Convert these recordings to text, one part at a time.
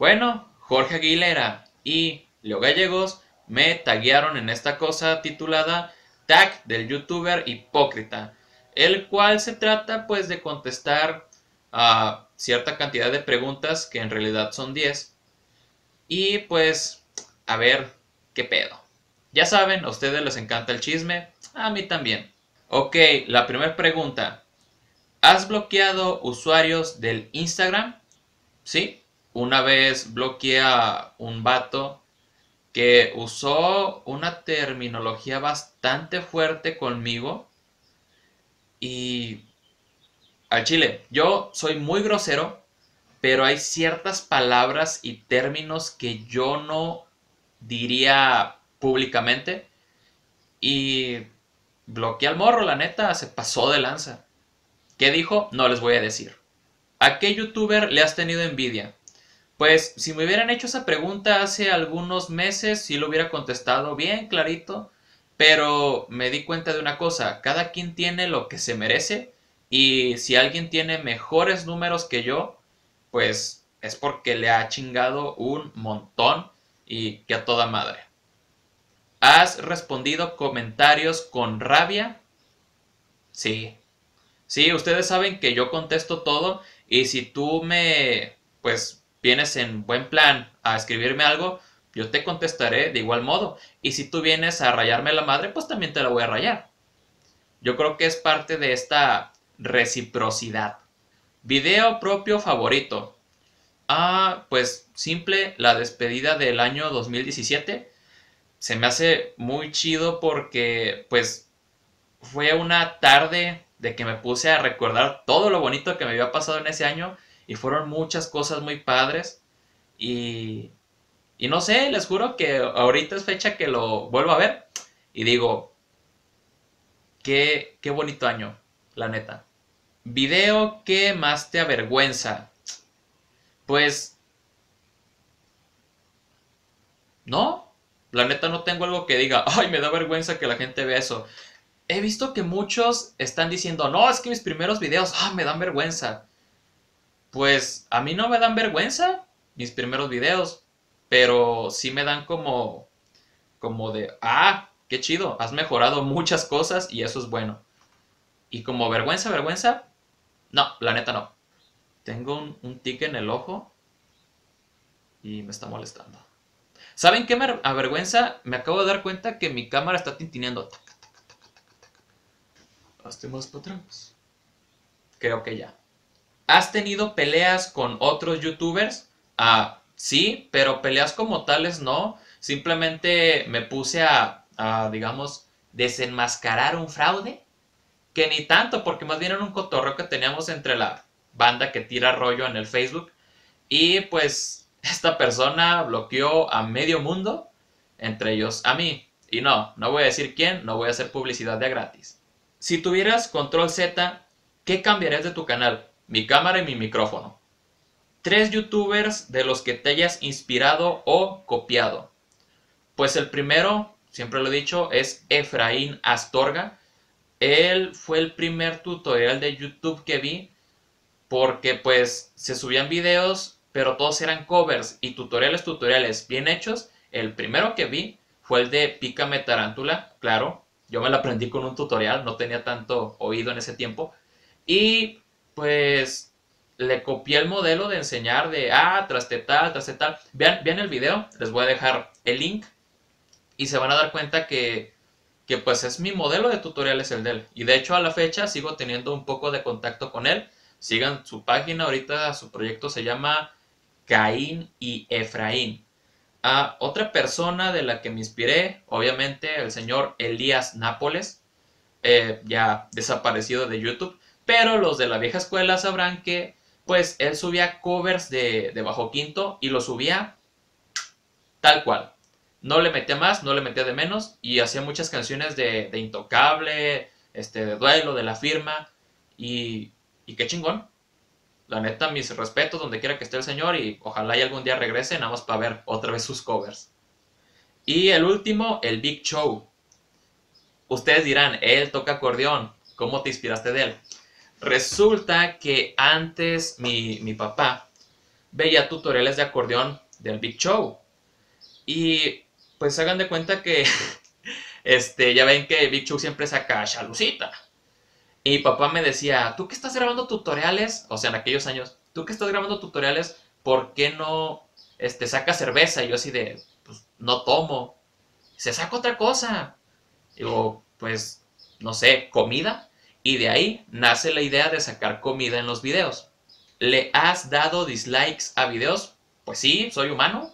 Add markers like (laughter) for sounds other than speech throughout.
Bueno, Jorge Aguilera y Leo Gallegos me taguearon en esta cosa titulada Tag del youtuber hipócrita, el cual se trata pues de contestar a cierta cantidad de preguntas que en realidad son 10 y pues a ver qué pedo. Ya saben, a ustedes les encanta el chisme, a mí también. Ok, la primera pregunta. ¿Has bloqueado usuarios del Instagram? Sí, una vez bloqueé a un vato que usó una terminología bastante fuerte conmigo y al chile, yo soy muy grosero, pero hay ciertas palabras y términos que yo no diría públicamente y bloqueé al morro, la neta, se pasó de lanza. ¿Qué dijo? No les voy a decir. ¿A qué youtuber le has tenido envidia? Pues si me hubieran hecho esa pregunta hace algunos meses, sí lo hubiera contestado bien clarito, pero me di cuenta de una cosa, cada quien tiene lo que se merece y si alguien tiene mejores números que yo, pues es porque le ha chingado un montón y que a toda madre. ¿Has respondido comentarios con rabia? Sí. Sí, ustedes saben que yo contesto todo y si tú me, pues, vienes en buen plan a escribirme algo, yo te contestaré de igual modo. Y si tú vienes a rayarme la madre, pues también te la voy a rayar. Yo creo que es parte de esta reciprocidad. Video propio favorito. Ah, pues simple, la despedida del año 2017. Se me hace muy chido porque pues fue una tarde de que me puse a recordar todo lo bonito que me había pasado en ese año y fueron muchas cosas muy padres. Y, y no sé, les juro que ahorita es fecha que lo vuelvo a ver. Y digo, qué, qué bonito año, la neta. Video que más te avergüenza. Pues... No, la neta no tengo algo que diga, ay, me da vergüenza que la gente vea eso. He visto que muchos están diciendo, no, es que mis primeros videos, ah, me dan vergüenza. Pues a mí no me dan vergüenza mis primeros videos, pero sí me dan como, como de, ah, qué chido, has mejorado muchas cosas y eso es bueno. Y como vergüenza, vergüenza, no, la neta no. Tengo un, un en el ojo y me está molestando. ¿Saben qué me avergüenza? Me acabo de dar cuenta que mi cámara está tintineando. Hazte más para. Creo que ya. ¿Has tenido peleas con otros youtubers? Ah, sí, pero peleas como tales no. Simplemente me puse a, digamos, desenmascarar un fraude. Que ni tanto, porque más bien era un cotorreo que teníamos entre la banda que tira rollo en el Facebook. Y pues (laughs) esta persona bloqueó a medio mundo, entre ellos a mí. Y no, no voy a decir quién, no voy a hacer publicidad de gratis. Si tuvieras control Z, ¿qué cambiarías de tu canal? Mi cámara y mi micrófono. Tres youtubers de los que te hayas inspirado o copiado. Pues el primero, siempre lo he dicho, es Efraín Astorga. Él fue el primer tutorial de YouTube que vi porque pues se subían videos, pero todos eran covers y tutoriales, tutoriales bien hechos. El primero que vi fue el de Pícame Tarántula, claro. Yo me lo aprendí con un tutorial, no tenía tanto oído en ese tiempo. Y pues le copié el modelo de enseñar de, ah, traste tal, traste tal. Vean, vean el video, les voy a dejar el link y se van a dar cuenta que, que pues es mi modelo de tutoriales el de él. Y de hecho a la fecha sigo teniendo un poco de contacto con él. Sigan su página, ahorita su proyecto se llama Caín y Efraín. Otra persona de la que me inspiré, obviamente, el señor Elías Nápoles, eh, ya desaparecido de YouTube. Pero los de la vieja escuela sabrán que pues él subía covers de, Bajo Quinto y lo subía tal cual. No le metía más, no le metía de menos y hacía muchas canciones de, Intocable, este, de Duelo, de La Firma y, y qué chingón. La neta, mis respetos donde quiera que esté el señor y ojalá y algún día regrese nada más para ver otra vez sus covers. Y el último, el Big Show. Ustedes dirán, él toca acordeón, ¿cómo te inspiraste de él? Resulta que antes mi, papá veía tutoriales de acordeón del Big Show. Y pues hagan de cuenta que, (laughs) este, ya ven que Big Show siempre saca chalucita. Y mi papá me decía, tú que estás grabando tutoriales, o sea, en aquellos años, tú que estás grabando tutoriales, ¿por qué no este, saca cerveza? Y yo así de, pues no tomo. Se saca otra cosa. Digo, pues, no sé, comida. Y de ahí nace la idea de sacar comida en los videos. ¿Le has dado dislikes a videos? Pues sí, soy humano.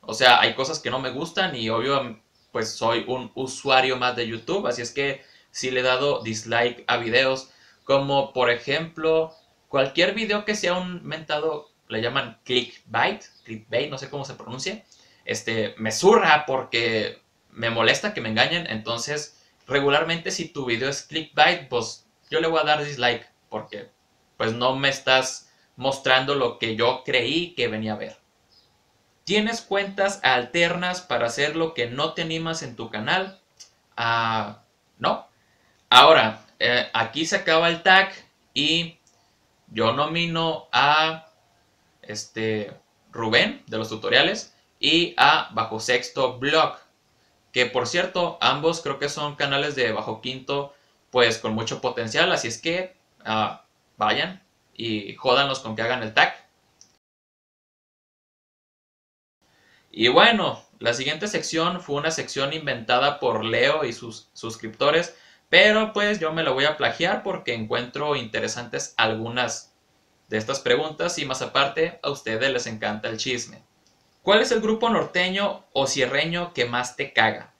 O sea, hay cosas que no me gustan y obvio, pues soy un usuario más de YouTube. Así es que sí le he dado dislike a videos. Como por ejemplo, cualquier video que sea un mentado, le llaman clickbait, clickbait, no sé cómo se pronuncia. Este, me zurra porque me molesta que me engañen. Entonces, regularmente si tu video es clickbait, pues yo le voy a dar dislike porque pues no me estás mostrando lo que yo creí que venía a ver. ¿Tienes cuentas alternas para hacer lo que no te animas en tu canal? Ah, no. Ahora, eh, aquí se acaba el tag y yo nomino a este Rubén de los tutoriales y a Bajo Sexto Blog. Que por cierto, ambos creo que son canales de Bajo Quinto, pues con mucho potencial. Así es que ah, vayan y jódanlos con que hagan el tag. Y bueno, la siguiente sección fue una sección inventada por Leo y sus suscriptores, pero pues yo me la voy a plagiar porque encuentro interesantes algunas de estas preguntas y más aparte a ustedes les encanta el chisme. ¿Cuál es el grupo norteño o cierreño que más te caga?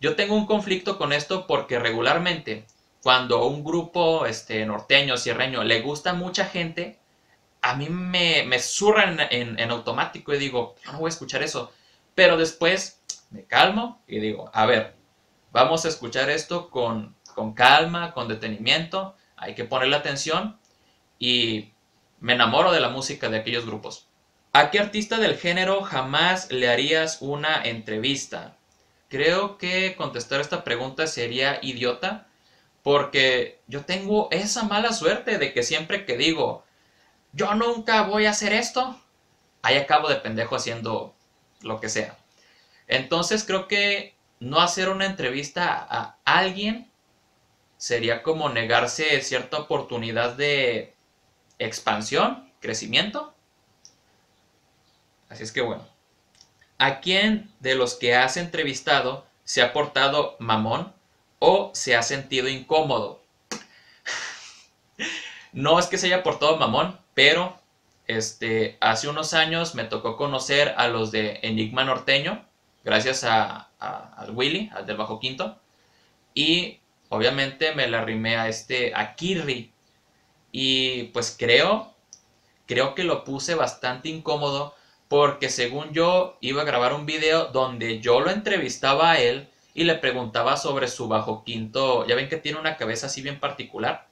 Yo tengo un conflicto con esto porque regularmente cuando un grupo este, norteño, cierreño, le gusta a mucha gente, a mí me, me surra en, automático y digo, no voy a escuchar eso. Pero después me calmo y digo, a ver, vamos a escuchar esto con, con calma, con detenimiento, hay que ponerle atención y me enamoro de la música de aquellos grupos. ¿A qué artista del género jamás le harías una entrevista? Creo que contestar esta pregunta sería idiota, porque yo tengo esa mala suerte de que siempre que digo, yo nunca voy a hacer esto, ahí acabo de pendejo haciendo lo que sea. Entonces creo que no hacer una entrevista a alguien sería como negarse cierta oportunidad de expansión, crecimiento. Así es que bueno, ¿a quién de los que has entrevistado se ha portado mamón o se ha sentido incómodo. (sighs) no es que se haya portado mamón, pero este, hace unos años me tocó conocer a los de Enigma Norteño, gracias a, al Willy, al del Bajo Quinto, y obviamente me la arrimé a este, a Kirri, y pues creo, creo que lo puse bastante incómodo, porque según yo iba a grabar un video donde yo lo entrevistaba a él, y le preguntaba sobre su bajo quinto. Ya ven que tiene una cabeza así bien particular.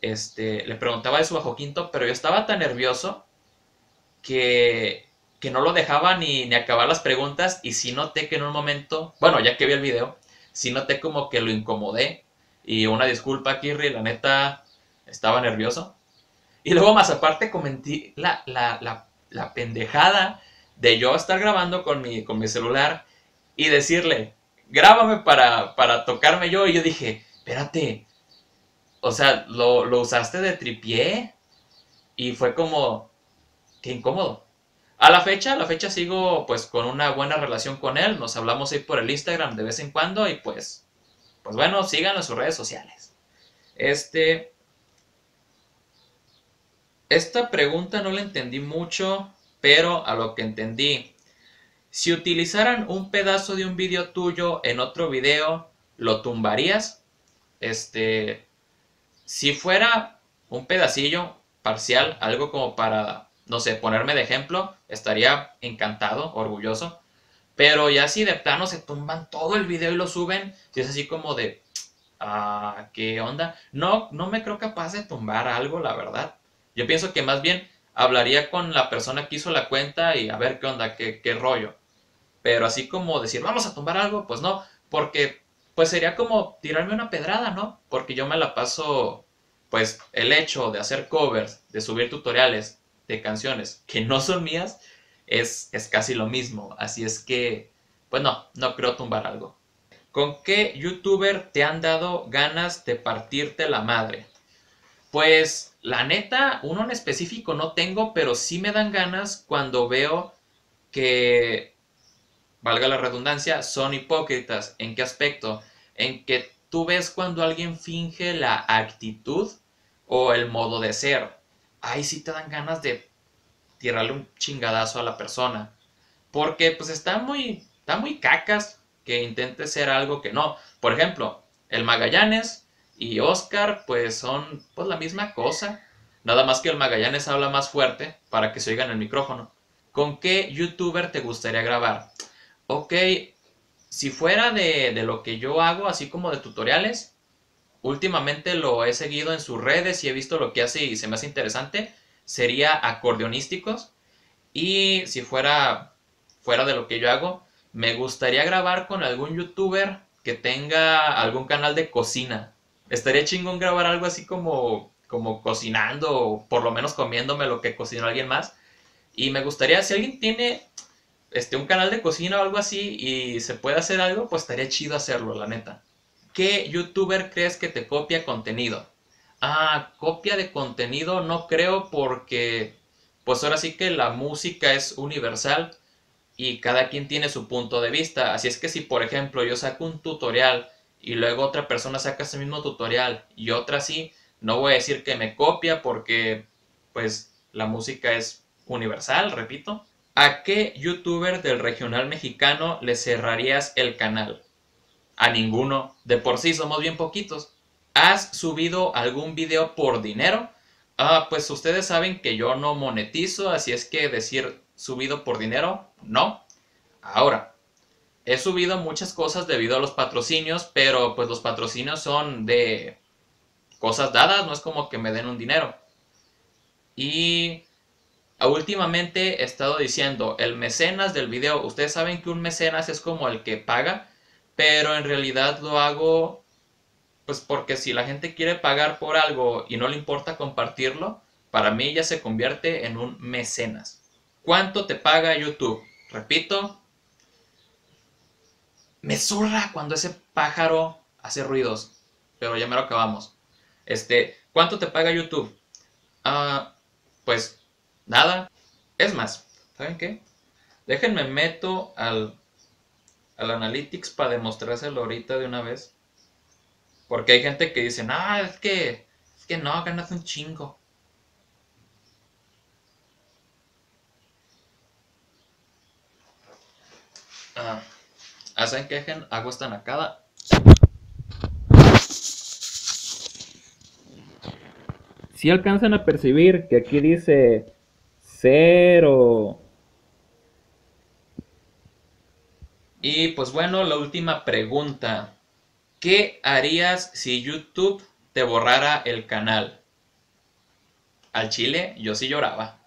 Este, le preguntaba de su bajo quinto, pero yo estaba tan nervioso que, que no lo dejaba ni, ni acabar las preguntas y sí noté que en un momento, bueno, ya que vi el video, sí noté como que lo incomodé y una disculpa, Kirri, la neta estaba nervioso. Y luego más aparte comenté la, la, la, la pendejada de yo estar grabando con mi, con mi celular y decirle, grábame para, para tocarme yo. Y yo dije, espérate, o sea, lo, lo usaste de tripié. Y fue como, qué incómodo. A la fecha, a la fecha sigo pues con una buena relación con él. Nos hablamos ahí por el Instagram de vez en cuando y pues, pues bueno, síganos en sus redes sociales. Este, esta pregunta no la entendí mucho, pero a lo que entendí si utilizaran un pedazo de un vídeo tuyo en otro video, ¿lo tumbarías? Este, si fuera un pedacillo parcial, algo como para, no sé, ponerme de ejemplo, estaría encantado, orgulloso. Pero ya si de plano se tumban todo el video y lo suben, si es así como de, ah, ¿qué onda? No, no me creo capaz de tumbar algo, la verdad. Yo pienso que más bien hablaría con la persona que hizo la cuenta y a ver qué onda, qué, qué rollo. Pero así como decir, vamos a tumbar algo, pues no, porque pues sería como tirarme una pedrada, ¿no? Porque yo me la paso, pues el hecho de hacer covers, de subir tutoriales de canciones que no son mías, es, es casi lo mismo. Así es que, pues no, no creo tumbar algo. ¿Con qué youtuber te han dado ganas de partirte la madre? Pues la neta, uno en específico no tengo, pero sí me dan ganas cuando veo que, valga la redundancia, son hipócritas. ¿En qué aspecto? En que tú ves cuando alguien finge la actitud o el modo de ser. Ahí sí te dan ganas de tirarle un chingadazo a la persona. Porque pues está muy, está muy cacas que intente ser algo que no. Por ejemplo, el Magallanes y Oscar pues son pues la misma cosa. Nada más que el Magallanes habla más fuerte para que se oiga en el micrófono. ¿Con qué youtuber te gustaría grabar? Ok, si fuera de, de lo que yo hago, así como de tutoriales, últimamente lo he seguido en sus redes y he visto lo que hace y se me hace interesante, sería acordeonísticos. Y si fuera fuera de lo que yo hago, me gustaría grabar con algún youtuber que tenga algún canal de cocina. Estaría chingón grabar algo así como, como cocinando o por lo menos comiéndome lo que cocinó alguien más. Y me gustaría, si alguien tiene este, un canal de cocina o algo así y se puede hacer algo, pues estaría chido hacerlo, la neta. ¿Qué youtuber crees que te copia contenido? Ah, copia de contenido no creo porque pues ahora sí que la música es universal y cada quien tiene su punto de vista. Así es que si por ejemplo yo saco un tutorial y luego otra persona saca ese mismo tutorial y otra sí, no voy a decir que me copia porque pues la música es universal, repito. ¿A qué youtuber del regional mexicano le cerrarías el canal? A ninguno. De por sí somos bien poquitos. ¿Has subido algún video por dinero? Ah, pues ustedes saben que yo no monetizo, así es que decir subido por dinero, no. Ahora, he subido muchas cosas debido a los patrocinios, pero pues los patrocinios son de cosas dadas, no es como que me den un dinero. Y últimamente he estado diciendo, el mecenas del video, ustedes saben que un mecenas es como el que paga, pero en realidad lo hago pues porque si la gente quiere pagar por algo y no le importa compartirlo, para mí ya se convierte en un mecenas. ¿Cuánto te paga YouTube? Repito, me zurra cuando ese pájaro hace ruidos, pero ya me lo acabamos. Este, ¿cuánto te paga YouTube? Ah, pues Nada. Es más, ¿saben qué? Déjenme meto al, al Analytics para demostrárselo ahorita de una vez. Porque hay gente que dice, no, es que, es que no, ganas un chingo. Ah, ¿Hacen que hago esta nacada? Si alcanzan a percibir que aquí dice Cero. Y pues bueno, la última pregunta. ¿Qué harías si YouTube te borrara el canal? Al chile yo sí lloraba.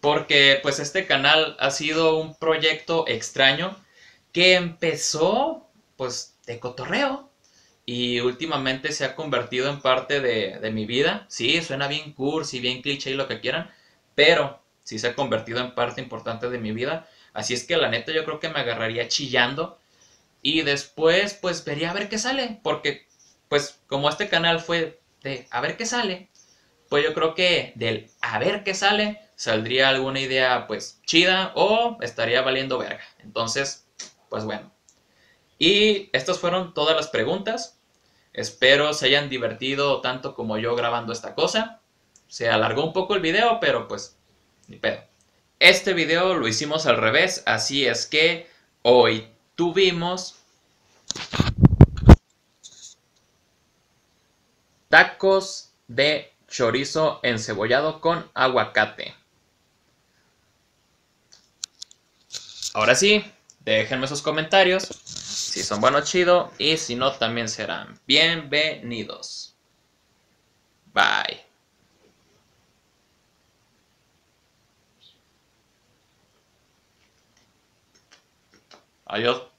Porque pues este canal ha sido un proyecto extraño que empezó pues de cotorreo. Y últimamente se ha convertido en parte de, de mi vida. Sí, suena bien cursi, bien cliché y lo que quieran. Pero sí se ha convertido en parte importante de mi vida. Así es que la neta yo creo que me agarraría chillando y después pues vería a ver qué sale. Porque pues como este canal fue de a ver qué sale, pues yo creo que del a ver qué sale saldría alguna idea pues chida o estaría valiendo verga. Entonces, pues bueno. Y estas fueron todas las preguntas. Espero se hayan divertido tanto como yo grabando esta cosa. Se alargó un poco el video, pero pues este video lo hicimos al revés, así es que hoy tuvimos tacos de chorizo encebollado con aguacate. Ahora sí, déjenme sus comentarios. Si son buenos, chido. Y si no, también serán bienvenidos. Bye. Adiós.